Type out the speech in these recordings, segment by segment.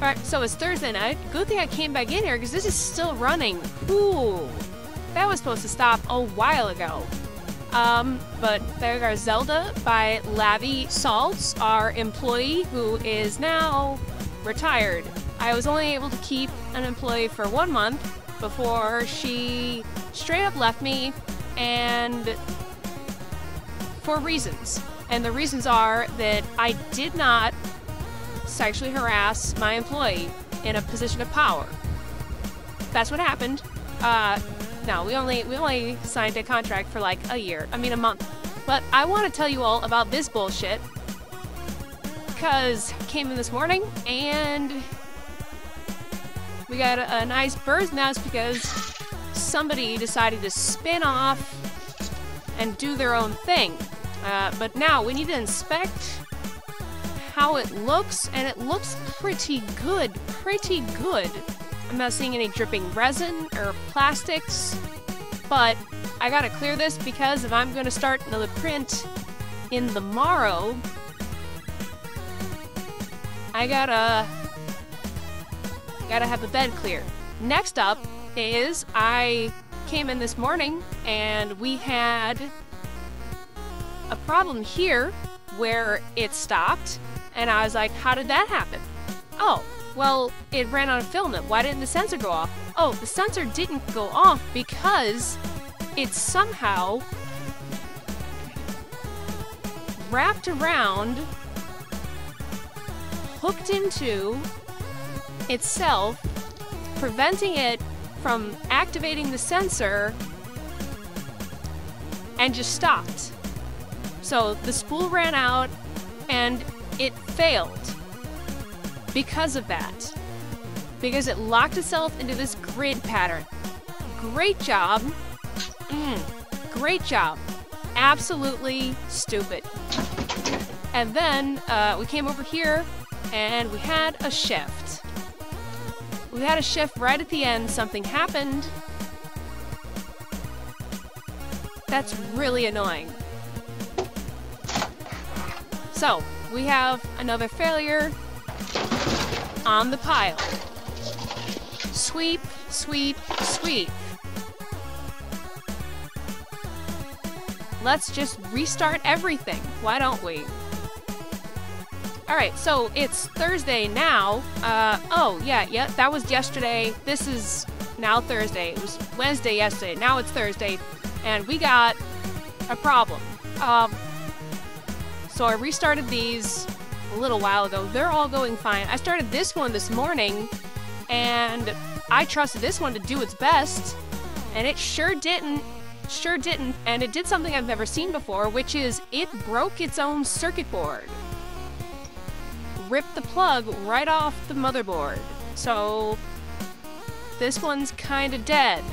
Alright, so it's Thursday night. Good thing I came back in here because this is still running. Ooh. That was supposed to stop a while ago. Um, but there goes Zelda by Lavi Salts, our employee who is now retired. I was only able to keep an employee for one month before she straight up left me and for reasons. And the reasons are that I did not sexually harass my employee in a position of power. That's what happened. Uh, no, we only we only signed a contract for like a year. I mean a month. But I want to tell you all about this bullshit because came in this morning and we got a, a nice bird's nest because somebody decided to spin off and do their own thing. Uh, but now we need to inspect how it looks, and it looks pretty good. Pretty good. I'm not seeing any dripping resin or plastics, but I gotta clear this because if I'm gonna start another print in the morrow, I gotta gotta have the bed clear. Next up is I came in this morning and we had a problem here where it stopped and I was like, how did that happen? Oh, well, it ran on a filament. Why didn't the sensor go off? Oh, the sensor didn't go off because it somehow wrapped around, hooked into itself, preventing it from activating the sensor and just stopped. So the spool ran out and it failed because of that. Because it locked itself into this grid pattern. Great job. Mm, great job. Absolutely stupid. And then uh, we came over here and we had a shift. We had a shift right at the end. Something happened. That's really annoying. So, we have another failure on the pile. Sweep, sweep, sweep. Let's just restart everything. Why don't we? Alright, so it's Thursday now. Uh, oh, yeah, yeah, that was yesterday. This is now Thursday. It was Wednesday yesterday. Now it's Thursday. And we got a problem. Um, so I restarted these a little while ago. They're all going fine. I started this one this morning, and I trusted this one to do its best, and it sure didn't. Sure didn't. And it did something I've never seen before, which is it broke its own circuit board. Ripped the plug right off the motherboard. So this one's kinda dead.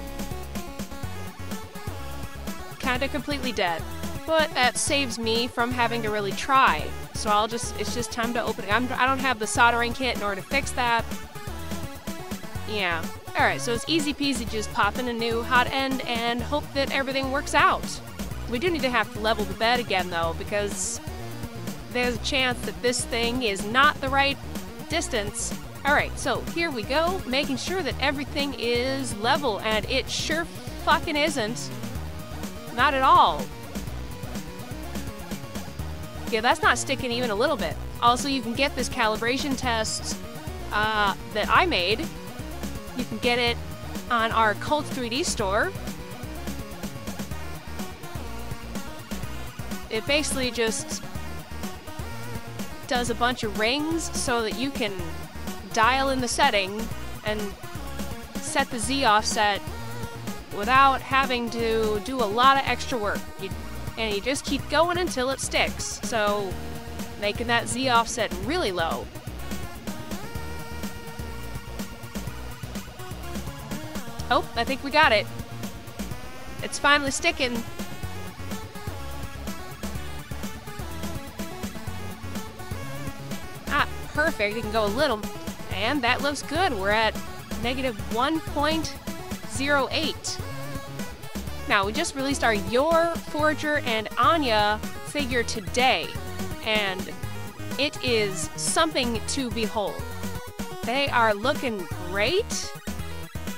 Kinda completely dead. But that saves me from having to really try. So I'll just, it's just time to open it. I'm, I don't have the soldering kit in order to fix that. Yeah. Alright, so it's easy peasy just pop in a new hot end and hope that everything works out. We do need to have to level the bed again though, because there's a chance that this thing is not the right distance. Alright, so here we go, making sure that everything is level, and it sure fucking isn't. Not at all. Yeah, that's not sticking even a little bit. Also, you can get this calibration test uh, that I made. You can get it on our Cult 3D store. It basically just does a bunch of rings so that you can dial in the setting and set the Z offset without having to do a lot of extra work. You and you just keep going until it sticks. So, making that Z offset really low. Oh, I think we got it. It's finally sticking. Ah, perfect. You can go a little. And that looks good. We're at negative 1.08. Now, we just released our Yor, Forger, and Anya figure today, and it is something to behold. They are looking great.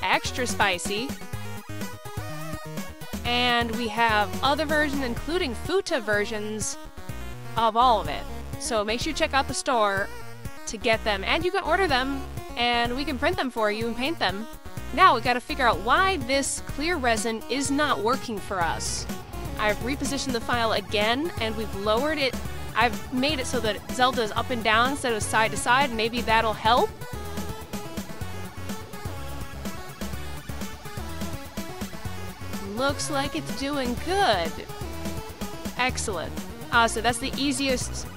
Extra spicy. And we have other versions, including Futa versions of all of it. So make sure you check out the store to get them. And you can order them, and we can print them for you and paint them. Now we gotta figure out why this clear resin is not working for us. I've repositioned the file again, and we've lowered it. I've made it so that Zelda is up and down instead of side to side. Maybe that'll help. Looks like it's doing good. Excellent. Uh, so that's the easiest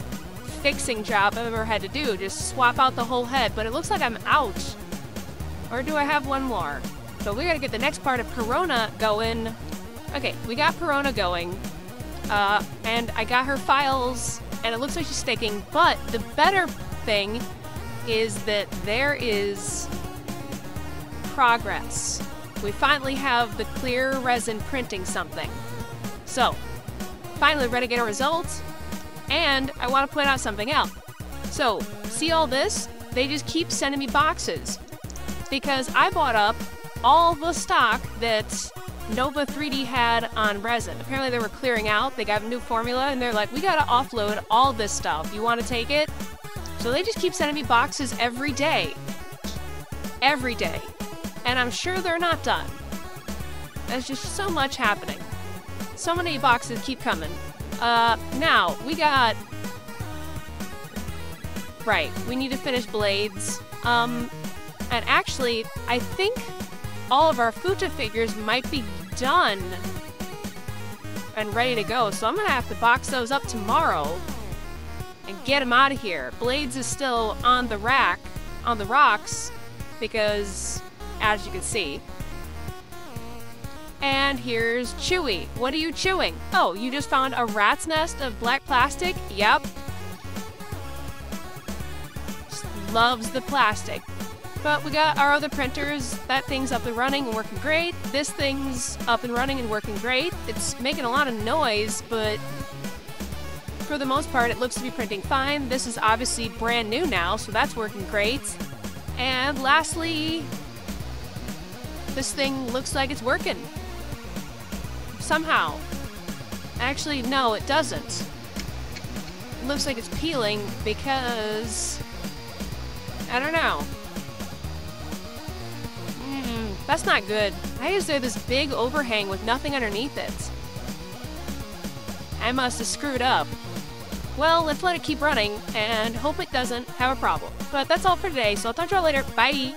fixing job I've ever had to do. Just swap out the whole head. But it looks like I'm out. Or do I have one more? So we gotta get the next part of Corona going. Okay, we got Corona going. Uh, and I got her files, and it looks like she's sticking. But the better thing is that there is progress. We finally have the clear resin printing something. So, finally ready to get a result. And I want to point out something else. So, see all this? They just keep sending me boxes. Because I bought up all the stock that Nova 3D had on resin. Apparently they were clearing out, they got a new formula, and they're like, we gotta offload all this stuff. You wanna take it? So they just keep sending me boxes every day. Every day. And I'm sure they're not done. There's just so much happening. So many boxes keep coming. Uh, now, we got... Right, we need to finish blades. Um, and actually, I think all of our Futa figures might be done and ready to go. So I'm gonna have to box those up tomorrow and get them out of here. Blades is still on the rack, on the rocks, because as you can see. And here's Chewy. What are you chewing? Oh, you just found a rat's nest of black plastic? Yep. Just loves the plastic. But we got our other printers. That thing's up and running and working great. This thing's up and running and working great. It's making a lot of noise, but for the most part, it looks to be printing fine. This is obviously brand new now, so that's working great. And lastly, this thing looks like it's working. Somehow. Actually, no, it doesn't. It looks like it's peeling because... I don't know. That's not good. Why is there this big overhang with nothing underneath it? I must have screwed up. Well, let's let it keep running and hope it doesn't have a problem. But that's all for today, so I'll talk to you all later. Bye!